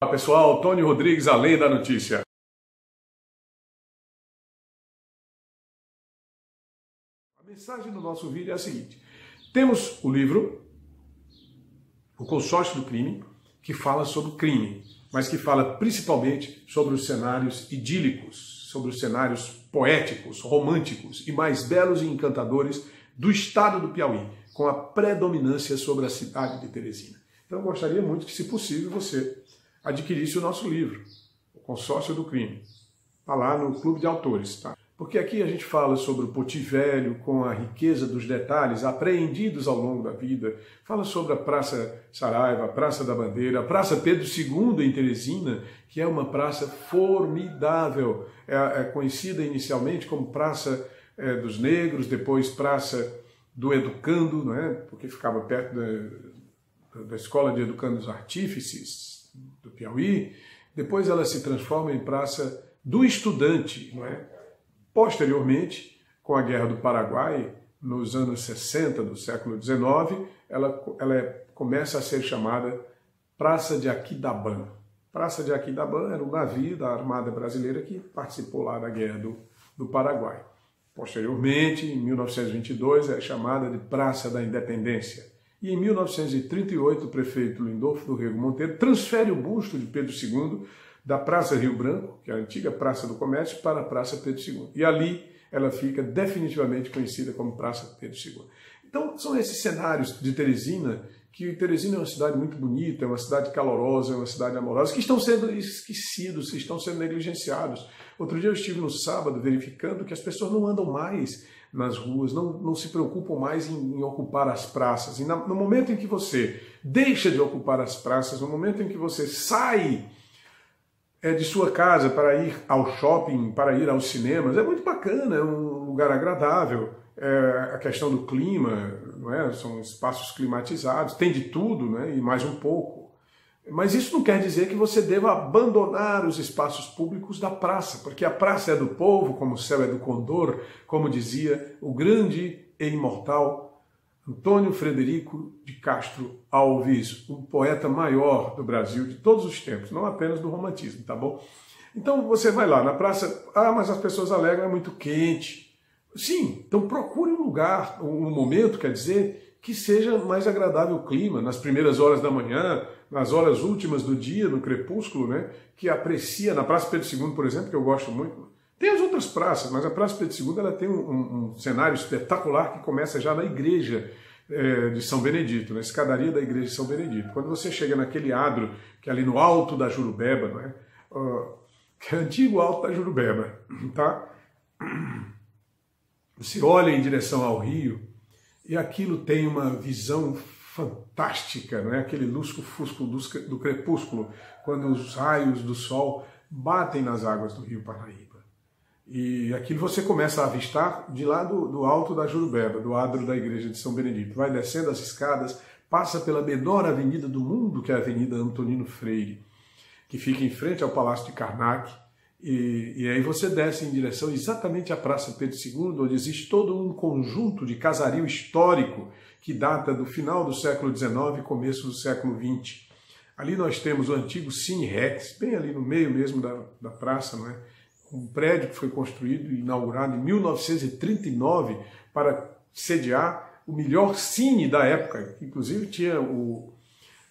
Olá pessoal, Tony Rodrigues, Além da Notícia. A mensagem do nosso vídeo é a seguinte: temos o livro O Consórcio do Crime, que fala sobre crime, mas que fala principalmente sobre os cenários idílicos, sobre os cenários poéticos, românticos e mais belos e encantadores do estado do Piauí, com a predominância sobre a cidade de Teresina. Então eu gostaria muito que, se possível, você adquirisse o nosso livro, O Consórcio do Crime. Está lá no Clube de Autores. Tá? Porque aqui a gente fala sobre o Poti Velho, com a riqueza dos detalhes apreendidos ao longo da vida. Fala sobre a Praça Saraiva, a Praça da Bandeira, a Praça Pedro II em Teresina, que é uma praça formidável. É, é conhecida inicialmente como Praça é, dos Negros, depois Praça do Educando, não é? porque ficava perto da, da Escola de Educandos Artífices, do Piauí, depois ela se transforma em Praça do Estudante, não é? Posteriormente, com a Guerra do Paraguai, nos anos 60 do século XIX, ela, ela é, começa a ser chamada Praça de Aquidabã. Praça de Aquidabã era um navio da Armada Brasileira que participou lá da Guerra do, do Paraguai. Posteriormente, em 1922, é chamada de Praça da Independência. E em 1938, o prefeito Lindolfo do Rego Monteiro transfere o busto de Pedro II da Praça Rio Branco, que é a antiga Praça do Comércio, para a Praça Pedro II. E ali ela fica definitivamente conhecida como Praça Pedro II. Então, são esses cenários de Teresina, que Teresina é uma cidade muito bonita, é uma cidade calorosa, é uma cidade amorosa, que estão sendo esquecidos, que estão sendo negligenciados. Outro dia eu estive no sábado verificando que as pessoas não andam mais nas ruas, não, não se preocupam mais em, em ocupar as praças. E na, no momento em que você deixa de ocupar as praças, no momento em que você sai é, de sua casa para ir ao shopping, para ir aos cinemas, é muito bacana, é um lugar agradável. É, a questão do clima, não é? são espaços climatizados, tem de tudo né? e mais um pouco. Mas isso não quer dizer que você deva abandonar os espaços públicos da praça, porque a praça é do povo, como o céu é do condor, como dizia o grande e imortal Antônio Frederico de Castro Alves, o poeta maior do Brasil de todos os tempos, não apenas do romantismo, tá bom? Então você vai lá na praça, ah, mas as pessoas alegam é muito quente. Sim, então procure um lugar, um momento, quer dizer, que seja mais agradável o clima, nas primeiras horas da manhã, nas horas últimas do dia, no crepúsculo, né, que aprecia, na Praça Pedro II, por exemplo, que eu gosto muito, tem as outras praças, mas a Praça Pedro II ela tem um, um, um cenário espetacular que começa já na igreja é, de São Benedito, na escadaria da igreja de São Benedito. Quando você chega naquele adro, que é ali no alto da Jurubeba, não é? Uh, que é antigo alto da Jurubeba, tá? Você olha em direção ao rio e aquilo tem uma visão fantástica, não é? aquele lusco-fusco do crepúsculo, quando os raios do sol batem nas águas do rio Parnaíba. E aquilo você começa a avistar de lá do, do alto da Jurubeba, do adro da igreja de São Benedito. Vai descendo as escadas, passa pela menor avenida do mundo, que é a Avenida Antonino Freire, que fica em frente ao Palácio de Karnak, e, e, aí você desce em direção exatamente à Praça Pedro II, onde existe todo um conjunto de casario histórico que data do final do século XIX e começo do século XX. Ali nós temos o antigo Cine Rex, bem ali no meio mesmo da, da praça, não é? um prédio que foi construído e inaugurado em 1939 para sediar o melhor cine da época, inclusive tinha o,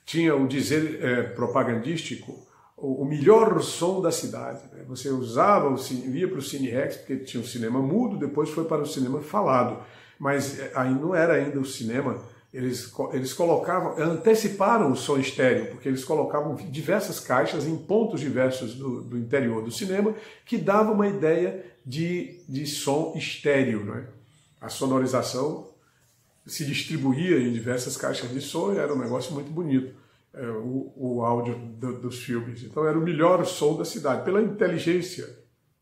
tinha o dizer é, propagandístico o, melhor som da cidade. Né? Você usava o cine, ia para o Cine Rex, porque tinha um cinema mudo, depois foi para o cinema falado. Mas é, aí não era ainda o cinema, eles, eles colocavam, anteciparam o som estéreo, porque eles colocavam diversas caixas em pontos diversos do, do interior do cinema, que dava uma ideia de, de som estéreo. Né? A sonorização se distribuía em diversas caixas de som e era um negócio muito bonito é, o, o, áudio do, dos filmes. Então era o melhor som da cidade, pela inteligência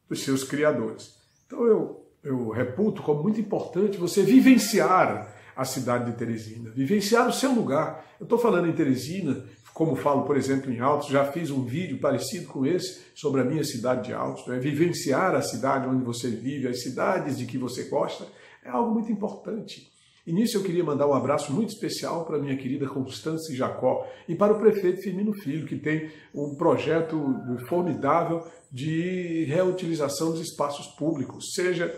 dos seus criadores. Então eu, eu reputo como muito importante você vivenciar a cidade de Teresina, vivenciar o seu lugar. Eu estou falando em Teresina, como falo, por exemplo, em Altos, já fiz um vídeo parecido com esse sobre a minha cidade de Altos. Né? Vivenciar a cidade onde você vive, as cidades de que você gosta, é algo muito importante. E nisso eu queria mandar um abraço muito especial para minha querida Constância Jacó e para o prefeito Firmino Filho, que tem um projeto formidável de reutilização dos espaços públicos, seja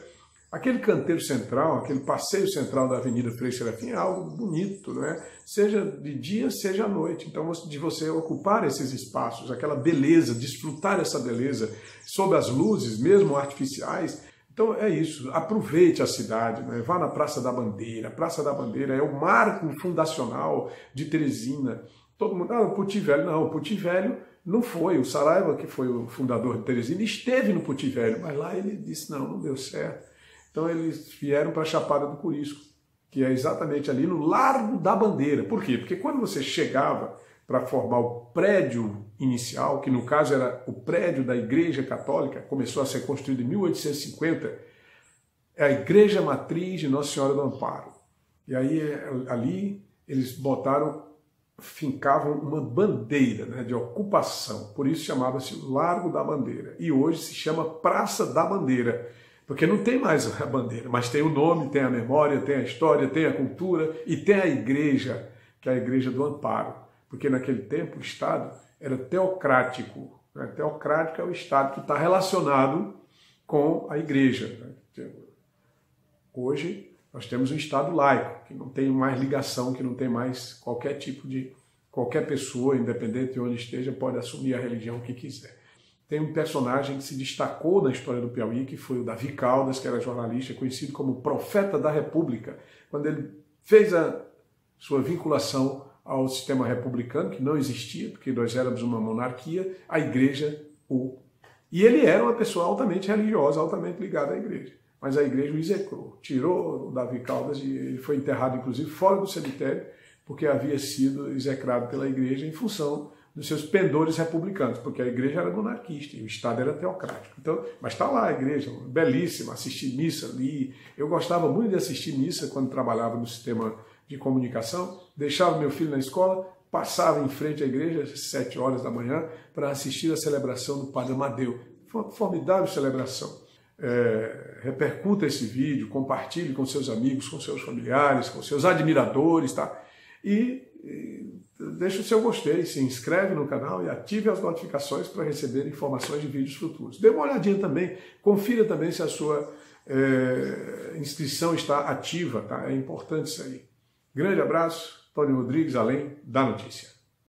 aquele canteiro central, aquele passeio central da Avenida Frei Serafim é algo bonito, não é? Seja de dia, seja à noite. Então, de você ocupar esses espaços, aquela beleza, desfrutar essa beleza sob as luzes, mesmo artificiais, então é isso, aproveite a cidade, né? vá na Praça da Bandeira. Praça da Bandeira é o marco fundacional de Teresina. Todo mundo, ah, o Puti Velho. Não, o Puti Velho não foi. O Saraiva, que foi o fundador de Teresina, esteve no Puti Velho, mas lá ele disse, não, não deu certo. Então eles vieram para a Chapada do Curisco, que é exatamente ali no Largo da Bandeira. Por quê? Porque quando você chegava para formar o prédio inicial, que no caso era o prédio da Igreja Católica, começou a ser construído em 1850, é a Igreja Matriz de Nossa Senhora do Amparo. E aí ali eles botaram, fincavam uma bandeira né, de ocupação, por isso chamava-se Largo da Bandeira. E hoje se chama Praça da Bandeira, porque não tem mais a bandeira, mas tem o nome, tem a memória, tem a história, tem a cultura e tem a igreja, que é a Igreja do Amparo porque naquele tempo o Estado era teocrático. Né? Teocrático é o Estado que está relacionado com a Igreja. Né? Hoje nós temos um Estado laico, que não tem mais ligação, que não tem mais qualquer tipo de. qualquer pessoa, independente de onde esteja, pode assumir a religião que quiser. Tem um personagem que se destacou na história do Piauí, que foi o Davi Caldas, que era jornalista, conhecido como profeta da República, quando ele fez a sua vinculação ao sistema republicano, que não existia, porque nós éramos uma monarquia, a igreja o. E ele era uma pessoa altamente religiosa, altamente ligada à igreja. Mas a igreja o execrou, tirou o Davi Caldas e ele foi enterrado, inclusive, fora do cemitério, porque havia sido execrado pela igreja em função dos seus pendores republicanos, porque a igreja era monarquista e o Estado era teocrático. Então, mas está lá a igreja, belíssima, assisti missa ali. Eu gostava muito de assistir missa quando trabalhava no sistema de comunicação, deixava meu filho na escola, passava em frente à igreja às sete horas da manhã para assistir a celebração do Padre Amadeu. Foi uma formidável celebração. É, repercuta esse vídeo, compartilhe com seus amigos, com seus familiares, com seus admiradores, tá? E, e deixe o seu gostei, se inscreve no canal e ative as notificações para receber informações de vídeos futuros. Dê uma olhadinha também, confira também se a sua é, inscrição está ativa, tá? É importante isso aí. Grande abraço, Tony Rodrigues, além da notícia.